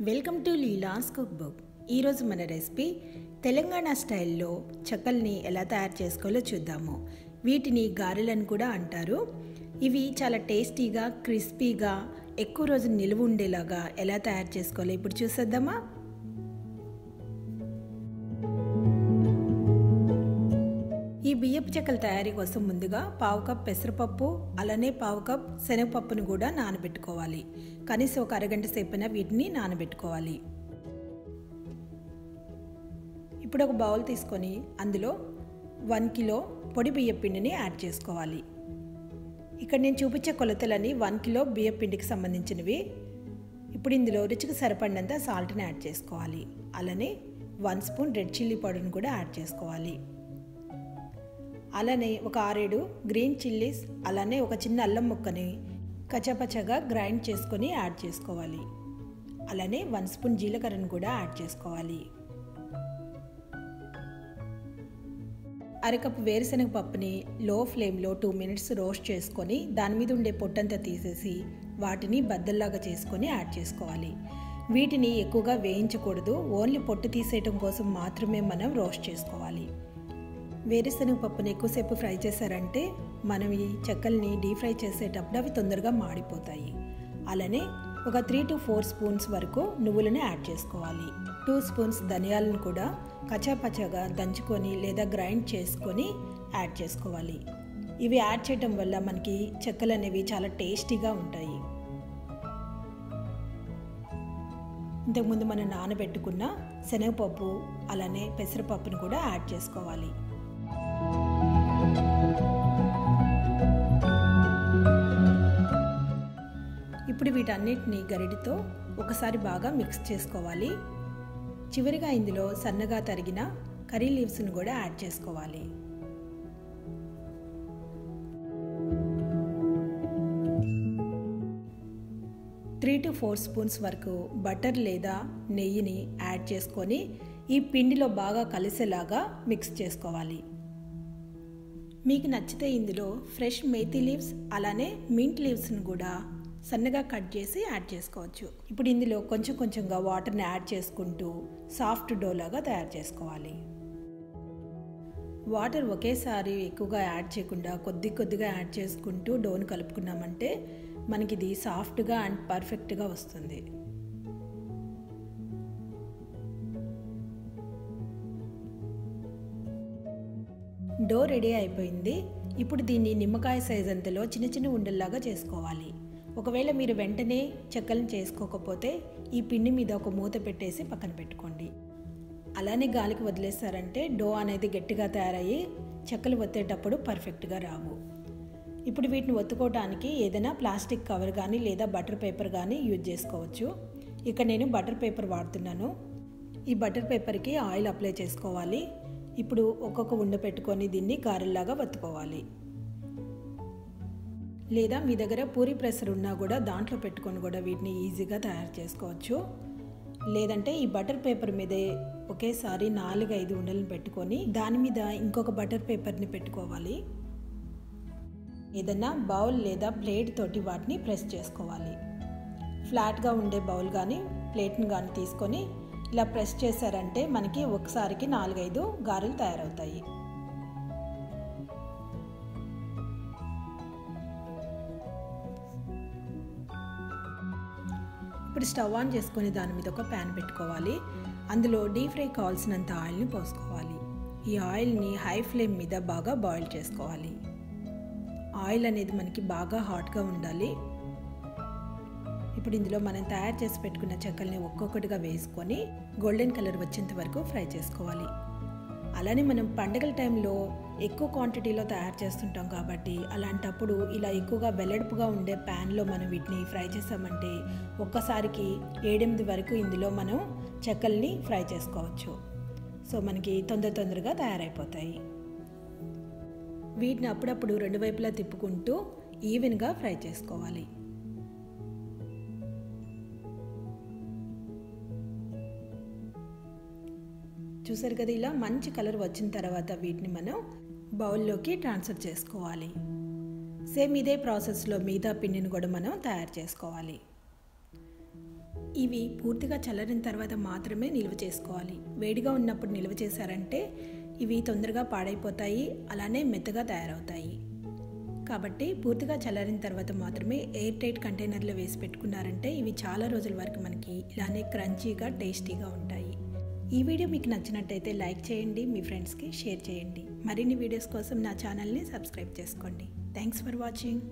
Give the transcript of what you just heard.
Welcome to Leela's cook book ఈరోజు మన recipe Telangana స్టైల్లో చెక్కల్ని ఎలా తయారు చేసుకోవాలో చూద్దాము. వీటిని గారెలని కూడా అంటారు. ఇవి చాలా టేస్టీగా క్రిస్పీగా ఎక్కువ రోజు నిలువ ఉండేలాగా ఎలా తయారు చేసుకోవాలో ఇప్పుడు చూసేద్దామా? బియ్యపు చెక్కల తయారీ కోసం ముందుగా పావు కప్ పెసరపప్పు అలానే పావు కప్ శనగపప్పును కూడా నానబెట్టుకోవాలి. కనీసం ఒక అరగంట సేపున వీటిని నానబెట్టుకోవాలి. ఇప్పుడు ఒక బౌల్ తీసుకొని అందులో వన్ కిలో పొడి బియ్యపిండిని యాడ్ చేసుకోవాలి. ఇక్కడ నేను చూపించే కొలతలని వన్ కిలో బియ్యపిండికి సంబంధించినవి. ఇప్పుడు ఇందులో రుచికి సరిపడినంత సాల్ట్ని యాడ్ చేసుకోవాలి. అలానే వన్ స్పూన్ రెడ్ చిల్లీ పౌడర్ని కూడా యాడ్ చేసుకోవాలి. అలానే ఒక ఆరేడు గ్రీన్ చిల్లీస్ అలానే ఒక చిన్న అల్లం ముక్కని కచపచగా గ్రైండ్ చేసుకొని యాడ్ చేసుకోవాలి. అలానే వన్ స్పూన్ జీలకర్రను కూడా యాడ్ చేసుకోవాలి. అరకప్పు వేరుశనగ పప్పుని లో ఫ్లేమ్లో టూ మినిట్స్ రోస్ట్ చేసుకొని దాని మీద ఉండే పొట్టంతా తీసేసి వాటిని బద్దల్లాగా చేసుకొని యాడ్ చేసుకోవాలి. వీటిని ఎక్కువగా వేయించకూడదు. ఓన్లీ పొట్టు తీసేయటం కోసం మాత్రమే మనం రోస్ట్ చేసుకోవాలి. వేరుశనగ పప్పును ఎక్కువసేపు ఫ్రై చేశారంటే మనం ఈ చెక్కల్ని డీప్ ఫ్రై చేసేటప్పుడు అవి తొందరగా మాడిపోతాయి. అలానే ఒక త్రీ టు ఫోర్ స్పూన్స్ వరకు నువ్వులను యాడ్ చేసుకోవాలి. టూ స్పూన్స్ ధనియాలను కూడా కచాపచాగా దంచుకొని లేదా గ్రైండ్ చేసుకొని యాడ్ చేసుకోవాలి. ఇవి యాడ్ చేయటం వల్ల మనకి చెక్కలు అనేవి చాలా టేస్టీగా ఉంటాయి. ఇంతకుముందు మనం నానబెట్టుకున్న శనగపప్పు అలానే పెసరపప్పును కూడా యాడ్ చేసుకోవాలి. ఇప్పుడు వీటన్నిటిని గరిటితో ఒకసారి బాగా మిక్స్ చేసుకోవాలి. చివరిగా ఇందులో సన్నగా తరిగిన కర్రీ లీవ్స్ని కూడా యాడ్ చేసుకోవాలి. త్రీ టు ఫోర్ స్పూన్స్ వరకు బటర్ లేదా నెయ్యిని యాడ్ చేసుకొని ఈ పిండిలో బాగా కలిసేలాగా మిక్స్ చేసుకోవాలి. మీకు నచ్చితే ఇందులో ఫ్రెష్ మేతి లీవ్స్ అలానే మింట్ లీవ్స్ని కూడా సన్నగా కట్ చేసి యాడ్ చేసుకోవచ్చు. ఇప్పుడు ఇందులో కొంచెం కొంచెంగా వాటర్ని యాడ్ చేసుకుంటూ సాఫ్ట్ డోలాగా తయారు చేసుకోవాలి. వాటర్ ఒకేసారి ఎక్కువగా యాడ్ చేయకుండా కొద్ది కొద్దిగా యాడ్ చేసుకుంటూ డోను కలుపుకున్నామంటే మనకి ఇది సాఫ్ట్గా అండ్ పర్ఫెక్ట్గా వస్తుంది. డో రెడీ అయిపోయింది. ఇప్పుడు దీన్ని నిమ్మకాయ సైజ్ అంతలో చిన్న చిన్న ఉండల్లాగా చేసుకోవాలి. ఒకవేళ మీరు వెంటనే చెక్కలను చేసుకోకపోతే ఈ పిండి మీద ఒక మూత పెట్టేసి పక్కన పెట్టుకోండి. అలానే గాలికి వదిలేస్తారంటే డో అనేది గట్టిగా తయారయ్యి చెక్కలు ఒత్తేటప్పుడు పర్ఫెక్ట్గా రావు. ఇప్పుడు వీటిని ఒత్తుకోవడానికి ఏదైనా ప్లాస్టిక్ కవర్ కానీ లేదా బటర్ పేపర్ కానీ యూజ్ చేసుకోవచ్చు. ఇక్కడ నేను బటర్ పేపర్ వాడుతున్నాను. ఈ బటర్ పేపర్కి ఆయిల్ అప్లై చేసుకోవాలి. ఇప్పుడు ఒక్కొక్క ఉండ పెట్టుకొని దీన్ని గారెల్లాగా వత్తుకోవాలి లేదా మీ దగ్గర పూరి ప్రెసర్ ఉన్నా కూడా దాంట్లో పెట్టుకొని కూడా వీటిని ఈజీగా తయారు చేసుకోవచ్చు. లేదంటే ఈ బటర్ పేపర్ మీదే ఒకేసారి నాలుగు ఐదు ఉండలను పెట్టుకొని దాని మీద ఇంకొక బటర్ పేపర్ని పెట్టుకోవాలి. ఏదన్నా బౌల్ లేదా ప్లేట్ తోటి వాటిని ప్రెస్ చేసుకోవాలి. ఫ్లాట్గా ఉండే బౌల్ కానీ ప్లేట్ని కానీ తీసుకొని ఇలా ప్రెస్ చేశారంటే మనకి ఒకసారికి నాలుగైదు గారెలు తయారవుతాయి. ఇప్పుడు స్టవ్ ఆన్ చేసుకొని దాని మీద ఒక ప్యాన్ పెట్టుకోవాలి. అందులో డీప్ ఫ్రై కావాల్సినంత ఆయిల్ని పోసుకోవాలి. ఈ ఆయిల్ని హై ఫ్లేమ్ మీద బాగా బాయిల్ చేసుకోవాలి. ఆయిల్ అనేది మనకి బాగా హాట్గా ఉండాలి. ఇప్పుడు ఇందులో మనం తయారు చేసి పెట్టుకున్న చెక్కల్ని ఒక్కొక్కటిగా వేసుకొని గోల్డెన్ కలర్ వచ్చేంత వరకు ఫ్రై చేసుకోవాలి. అలానే మనం పండగల టైంలో ఎక్కువ క్వాంటిటీలో తయారు చేస్తుంటాం కాబట్టి అలాంటప్పుడు ఇలా ఎక్కువగా వెల్లడుపుగా ఉండే ప్యాన్లో మనం వీటిని ఫ్రై చేసామంటే ఒక్కసారికి ఏడెనిమిది వరకు ఇందులో మనం చెక్కల్ని ఫ్రై చేసుకోవచ్చు. సో మనకి తొందర తొందరగా తయారైపోతాయి. వీటిని అప్పుడప్పుడు రెండు వైపులా తిప్పుకుంటూ ఈవెన్గా ఫ్రై చేసుకోవాలి. చూసారు కదా ఇలా మంచి కలర్ వచ్చిన తర్వాత వీటిని మనం బౌల్లోకి ట్రాన్స్ఫర్ చేసుకోవాలి. సేమ్ ఇదే ప్రాసెస్లో మిగతా పిండిని కూడా మనం తయారు చేసుకోవాలి. ఇవి పూర్తిగా చల్లారిన తర్వాత మాత్రమే నిల్వ చేసుకోవాలి. వేడిగా ఉన్నప్పుడు నిల్వ చేశారంటే ఇవి తొందరగా పాడైపోతాయి అలానే మెత్తగా తయారవుతాయి. కాబట్టి పూర్తిగా చల్లారిన తర్వాత మాత్రమే ఎయిర్ టైట్ కంటైనర్లో వేసి పెట్టుకున్నారంటే ఇవి చాలా రోజుల వరకు మనకి ఇలానే క్రంచీగా టేస్టీగా ఉంటాయి. ఈ వీడియో మీకు నచ్చినట్టయితే లైక్ చేయండి మీ ఫ్రెండ్స్కి షేర్ చేయండి. మరిన్ని వీడియోస్ కోసం నా ఛానల్ని సబ్స్క్రైబ్ చేసుకోండి. Thanks for watching.